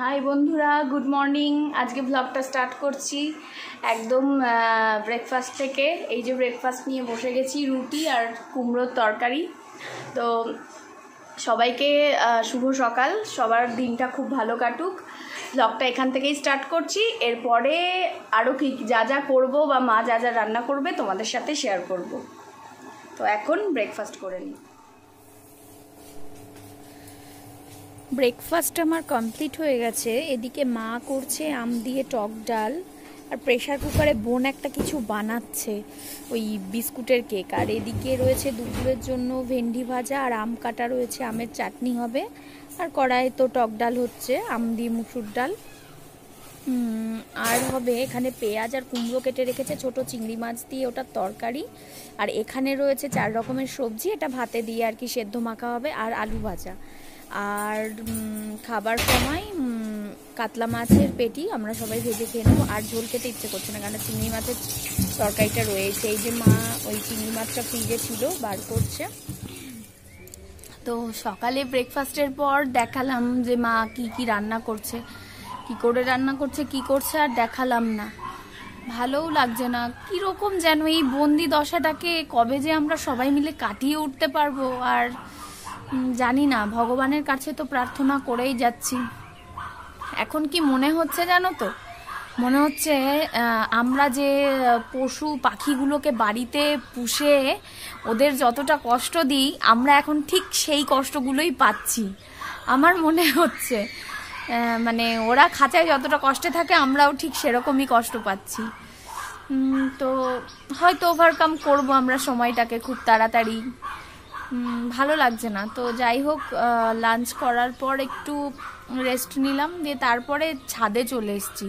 High বন্ধুরা good morning আজকে ব্লগটা স্টার্ট করছি একদম ব্রেকফাস্ট থেকে। এই যে ব্রেকফাস্ট নিয়ে বসে গেছি, রুটি আর কুমড়োর তরকারি। তো সবাইকে শুভ সকাল। সবার দিনটা খুব ভালো কাটুক। ব্লগটা এখান থেকেই স্টার্ট করছি। এরপরে আরও কি, যা যা করব বা মা যা যা রান্না করবে তোমাদের সাথে শেয়ার করব। তো এখন ব্রেকফাস্ট করে নিই। ব্রেকফাস্ট আমার কমপ্লিট হয়ে গেছে। এদিকে মা করছে আম দিয়ে টক ডাল, আর প্রেশার কুকারে বোন একটা কিছু বানাচ্ছে, ওই বিস্কুটের কেক আর এদিকে রয়েছে দুপুরের জন্য ভেন্ডি ভাজা, আর আম কাটা রয়েছে, আমের চাটনি হবে। আর কড়াই তো টক ডাল হচ্ছে, আম দিয়ে মুসুর ডাল। আর হবে এখানে পেঁয়াজ আর কুমড়ো কেটে রেখেছে, ছোট চিংড়ি মাছ দিয়ে ওটার তরকারি। আর এখানে রয়েছে চার রকমের সবজি, এটা ভাতে দিয়ে আর কি সেদ্ধ মাখা হবে, আর আলু ভাজা। আর খাবার সময় কাতলা মাছের পেটি আমরা সবাই ভেজে খেয়ে নেব। আর ঝোল খেতে ইচ্ছে করছে না, কারণ চিংড়ি মাছের তরকারিটা রয়েছে। এই যে মা ওই চিংড়ি মাছটা ফ্রিজে ছিল, বার করছে। তো সকালে ব্রেকফাস্টের পর দেখালাম যে মা কি কি রান্না করছে, কি করে রান্না করছে, কি করছে, আর দেখালাম না। ভালোও লাগছে না। কীরকম যেন এই বন্দি দশাটাকে কবে যে আমরা সবাই মিলে কাটিয়ে উঠতে পারব। আর জানি না, ভগবানের কাছে তো প্রার্থনা করেই যাচ্ছি। এখন কি মনে হচ্ছে জানো তো? মনে হচ্ছে আমরা যে পশু পাখিগুলোকে বাড়িতে পুষে ওদের যতটা কষ্ট দিই, আমরা এখন ঠিক সেই কষ্টগুলোই পাচ্ছি। আমার মনে হচ্ছে মানে ওরা খাঁচায় যতটা কষ্টে থাকে, আমরাও ঠিক সেরকমই কষ্ট পাচ্ছি। তো হয়তো ওভারকাম করব আমরা সময়টাকে খুব তাড়াতাড়ি। ভালো লাগছে না। তো যাই হোক লাঞ্চ করার পর একটু রেস্ট নিলাম, দিয়ে তারপরে ছাদে চলে এসেছি।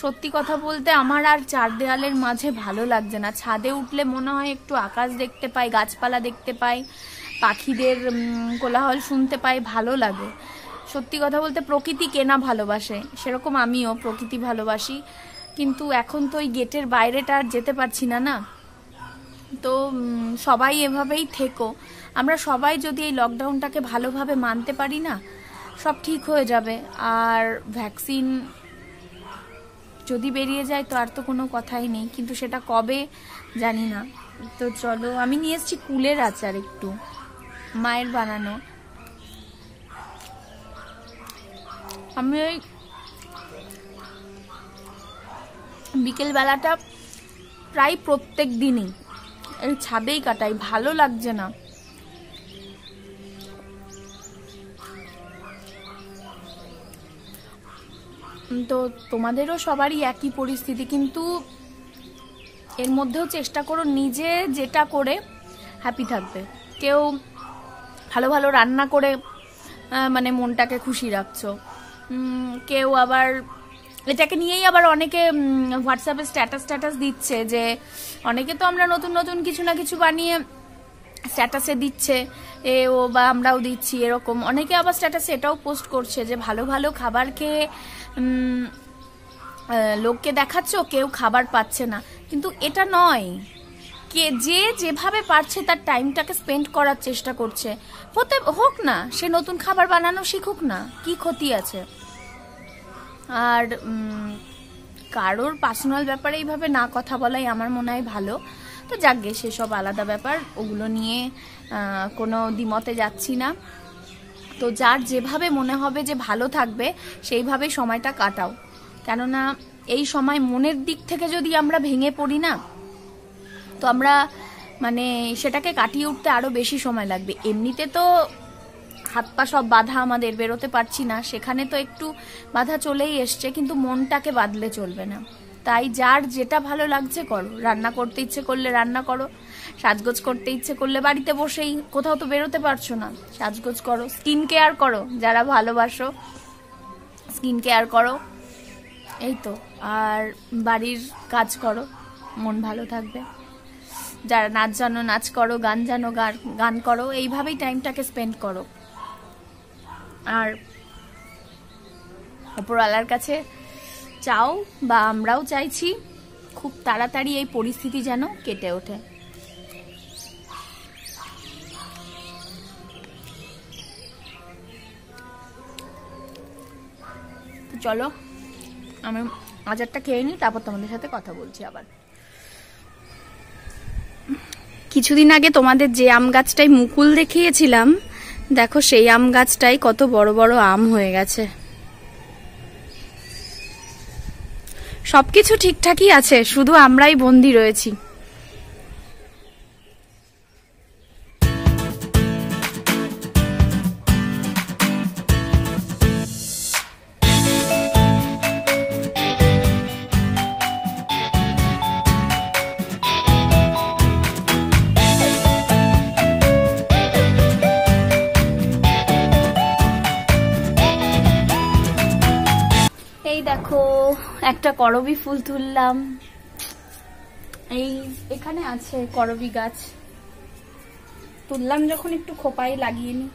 সত্যি কথা বলতে আমার আর চার দেওয়ালের মাঝে ভালো লাগছে না। ছাদে উঠলে মনে হয় একটু আকাশ দেখতে পাই, গাছপালা দেখতে পাই, পাখিদের কোলাহল শুনতে পাই, ভালো লাগে। সত্যি কথা বলতে প্রকৃতি কেনা ভালোবাসে, সেরকম আমিও প্রকৃতি ভালোবাসি। কিন্তু এখন তো ওই গেটের বাইরেটা আর যেতে পারছি না না। তো সবাই এভাবেই থেকো। আমরা সবাই যদি এই লকডাউনটাকে ভালোভাবে মানতে পারি না, সব ঠিক হয়ে যাবে। আর ভ্যাকসিন যদি বেরিয়ে যায় তো আর তো কোনো কথাই নেই, কিন্তু সেটা কবে জানি না। তো চলো, আমি নিয়ে এসেছি কুলের আচার একটু, মায়ের বানানো। আমি ওই বিকেলবেলাটা প্রায় প্রত্যেক দিনই ছাদেই কাটাই, ভালো লাগছে না। তো তোমাদেরও সবারই একই পরিস্থিতি, কিন্তু এর মধ্যেও চেষ্টা করো নিজে যেটা করে হ্যাপি থাকবে। কেউ ভালো ভালো রান্না করে মানে মনটাকে খুশি রাখছো। কেউ আবার এটাকে নিয়েই আবার অনেকে হোয়াটসঅ্যাপে স্ট্যাটাস স্ট্যাটাস দিচ্ছে যে অনেকে তো আমরা নতুন নতুন কিছু না কিছু বানিয়ে স্ট্যাটাসে দিচ্ছে, এ ও বা আমরাও দিচ্ছি, এরকম। অনেকে আবার স্ট্যাটাসে এটাও পোস্ট করছে যে ভালো ভালো খাবার খেয়ে লোককে দেখাচ্ছ, কেউ খাবার পাচ্ছে না। কিন্তু এটা নয়। কে যে যেভাবে পারছে তার টাইমটাকে স্পেন্ড করার চেষ্টা করছে। হতে হোক না, সে নতুন খাবার বানানো শিখুক না, কি ক্ষতি আছে? আর কারোর পার্সোনাল ব্যাপারে এইভাবে না কথা বলাই আমার মনে হয় ভালো। তো যাকগে সেসব আলাদা ব্যাপার, ওগুলো নিয়ে কোনো দ্বিমতে যাচ্ছি না। তো যার যেভাবে মনে হবে যে ভালো থাকবে, সেইভাবে সময়টা কাটাও। কেননা, এই সময় মনের দিক থেকে যদি আমরা ভেঙে পড়ি না, তো আমরা মানে সেটাকে কাটিয়ে উঠতে আরও বেশি সময় লাগবে। এমনিতে তো হাত পা সব বাধা আমাদের, বেরোতে পারছি না। সেখানে তো একটু বাধা চলেই এসছে, কিন্তু মনটাকে বাদলে চলবে না। তাই যার যেটা ভালো লাগছে করো। রান্না করতে ইচ্ছে করলে রান্না করো। সাজগোজ করতে ইচ্ছে করলে বাড়িতে বসেই কোথাও তো বেরোতে পারছ না। সাজগোজ করো স্কিন কেয়ার করো, যারা ভালোবাসো স্কিন কেয়ার করো। এই তো, আর বাড়ির কাজ করো, মন ভালো থাকবে। যারা নাচ জানো, নাচ করো, গান জানো গান- করো, এইভাবেই টাইমটাকে স্পেন্ড করো। আর ওপরওয়ালার কাছে চাও বা আমরাও চাইছি, খুব তাড়াতাড়ি এই পরিস্থিতি যেন কেটে ওঠে। চলো, আমি আচারটা খেয়ে নিই, তারপর তোমাদের সাথে কথা বলছি আবার। কিছুদিন আগে তোমাদের যে আম গাছটাই মুকুল দেখিয়েছিলাম, দেখো সেই আম গাছটাই কত বড় বড় আম হয়ে গেছে। সবকিছু ঠিকঠাকই আছে শুধু আমরাই বন্দি রয়েছি। একটা করবি ফুল তুললাম। এই এখানে আছে করবি গাছ। তুললাম যখন একটু খোপাই লাগিয়ে নি।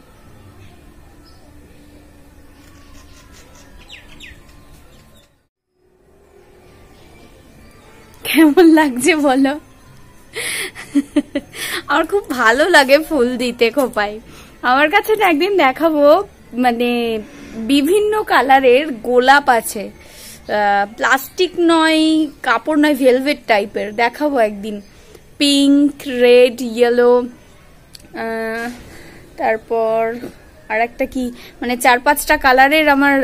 কেমন লাগছে বলো? আমার খুব ভালো লাগে ফুল দিতে খোপায়। আমার কাছে একদিন দেখাবো মানে বিভিন্ন কালারের গোলাপ আছে। প্লাস্টিক নয়, কাপড় নয় ভেলভেট টাইপের দেখাবো একদিন। পিঙ্ক রেড ইয়েলো তারপর আর একটা কি? মানে চার পাঁচটা কালারের আমার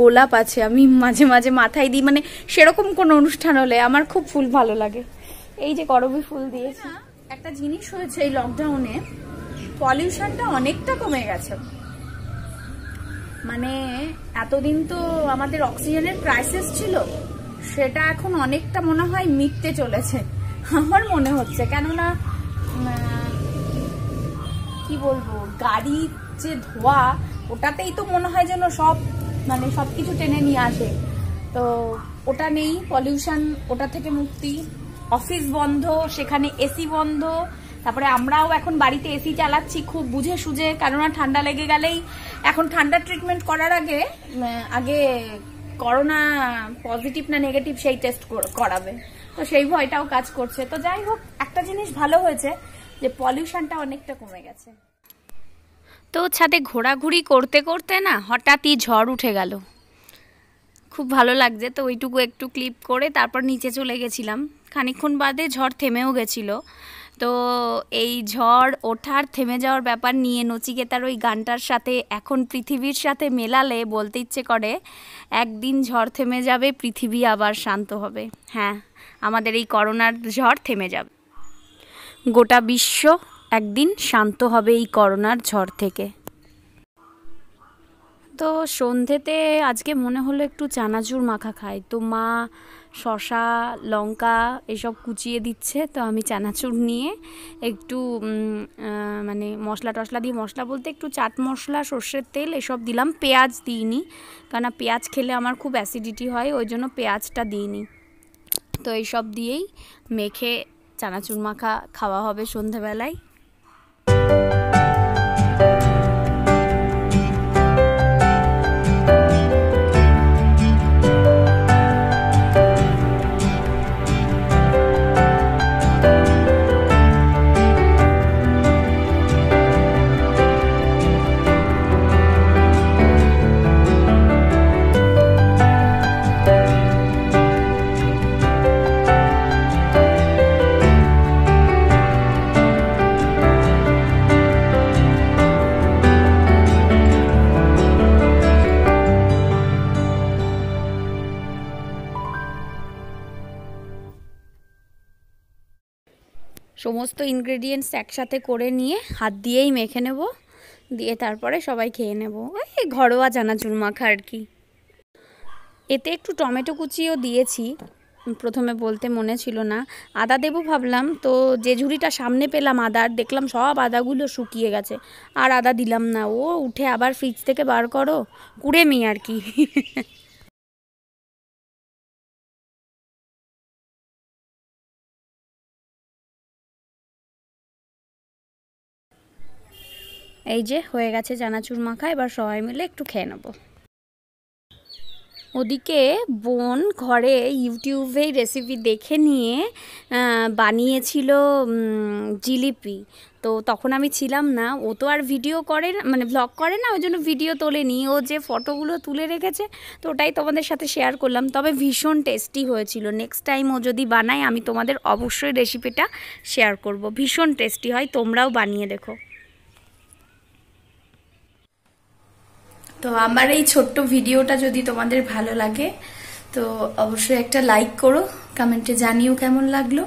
গোলাপ আছে। আমি মাঝে মাঝে মাথায় দিই। মানে সেরকম কোনো অনুষ্ঠান হলে আমার খুব ফুল ভালো লাগে। এই যে করবি ফুল দিয়েছি। একটা জিনিস হয়েছে এই লকডাউনে পলিউশনটা অনেকটা কমে গেছে। মানে এতদিন তো আমাদের অক্সিজেনের ক্রাইসিস ছিল। সেটা এখন অনেকটা মনে হয় মিটতে চলেছে, আমার মনে হচ্ছে। কেননা কি বলব, গাড়ির যে ধোয়া, ওটাতেই তো মনে হয় যেন সব মানে সব কিছু টেনে নিয়ে আসে। তো ওটা নেই পলিউশন ওটা থেকে মুক্তি। অফিস বন্ধ, সেখানে এসি বন্ধ তারপরে আমরাও এখন বাড়িতে এসি চালাচ্ছি, খুব বুঝে সুঝে, কেননা ঠান্ডা লেগে গেলেই। এখন ঠান্ডা ট্রিটমেন্ট করার আগে আগে করোনা পজিটিভ না নেগেটিভ সেই টেস্ট করাবে। তো সেই ভয়টাও কাজ করছে। তো যাই হোক, একটা জিনিস ভালো হয়েছে যে পলিউশনটা অনেকটা কমে গেছে। তো ছাদে ঘোরাঘুরি করতে করতে না হঠাৎই ঝড় উঠে গেল। খুব ভালো লাগছে। তো ওইটুকু একটু ক্লিপ করে তারপর নিচে চলে গেছিলাম। খানিকক্ষণ বাদে ঝড় থেমেও গেছিল। তো এই ঝড় ওঠার, থেমে যাওয়ার ব্যাপার নিয়ে নচিকেতার ওই গানটার সাথে এখন পৃথিবীর সাথে মেলালে বলতে ইচ্ছে করে, একদিন ঝড় থেমে যাবে, পৃথিবী আবার শান্ত হবে। হ্যাঁ আমাদের এই করোনার ঝড় থেমে যাবে। গোটা বিশ্ব একদিন শান্ত হবে এই করোনার ঝড় থেকে। তো সন্ধেতে আজকে মনে হলো একটু চানাচুর মাখা খাই। তো মা শশা লঙ্কা এসব কুচিয়ে দিচ্ছে, তো আমি চানাচুর নিয়ে একটু মানে মশলা টশলা দিয়ে মশলা বলতে একটু চাট মশলা, সর্ষের তেল এসব দিলাম। পেঁয়াজ দিইনি, কেননা পেঁয়াজ খেলে আমার খুব অ্যাসিডিটি হয়, ওই জন্য পেঁয়াজটা দিইনি। তো এইসব দিয়েই মেখে চানাচুর মাখা খাওয়া হবে সন্ধেবেলায়। সমস্ত ইনগ্রেডিয়েন্টস একসাথে করে নিয়ে হাত দিয়েই মেখে নেব। দিয়ে তারপরে সবাই খেয়ে নেব। এই ঘরোয়া চানাচুর মাখা আর কি। এতে একটু টমেটো কুচিও দিয়েছি। প্রথমে বলতে মনে ছিল না। আদা দেবো ভাবলাম, তো যে ঝুড়িটা সামনে পেলাম আদার দেখলাম সব আদাগুলো শুকিয়ে গেছে। আর আদা দিলাম না। ও উঠে আবার ফ্রিজ থেকে বার করো। কুড়ে মি আর কি। এই যে হয়ে গেছে চানাচুর মাখা, এবার সবাই মিলে একটু খেয়ে নেব। ওদিকে বোন ঘরে ইউটিউবে রেসিপি দেখে নিয়ে বানিয়েছিল জিলিপি। তো তখন আমি ছিলাম না, ও তো আর ভিডিও করে না মানে ব্লগ করে না, ওই জন্য ভিডিও তোলেনি। ও যে ফটোগুলো তুলে রেখেছে, তো ওটাই তোমাদের সাথে শেয়ার করলাম। তবে ভীষণ টেস্টি হয়েছিল। নেক্সট টাইম ও যদি বানায়, আমি তোমাদের অবশ্যই রেসিপিটা শেয়ার করব। ভীষণ টেস্টি হয়, তোমরাও বানিয়ে দেখো। তো আমার এই ছোট্ট ভিডিওটা যদি তোমাদের ভালো লাগে, তো অবশ্যই একটা লাইক করো কমেন্টে জানিও কেমন লাগল,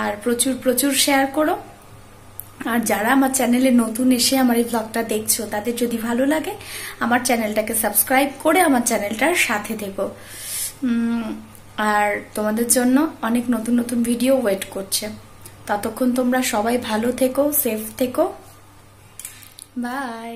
আর প্রচুর প্রচুর শেয়ার করো। আর যারা আমার চ্যানেলে নতুন এসে আমার এই ব্লগটা দেখছ, তাদের যদি ভালো লাগে, আমার চ্যানেলটাকে সাবস্ক্রাইব করে আমার চ্যানেলটার সাথে থেকো। আর তোমাদের জন্য অনেক নতুন নতুন ভিডিও ওয়েট করছে। ততক্ষণ তোমরা সবাই ভালো থেকো সেফ থেকো। বাই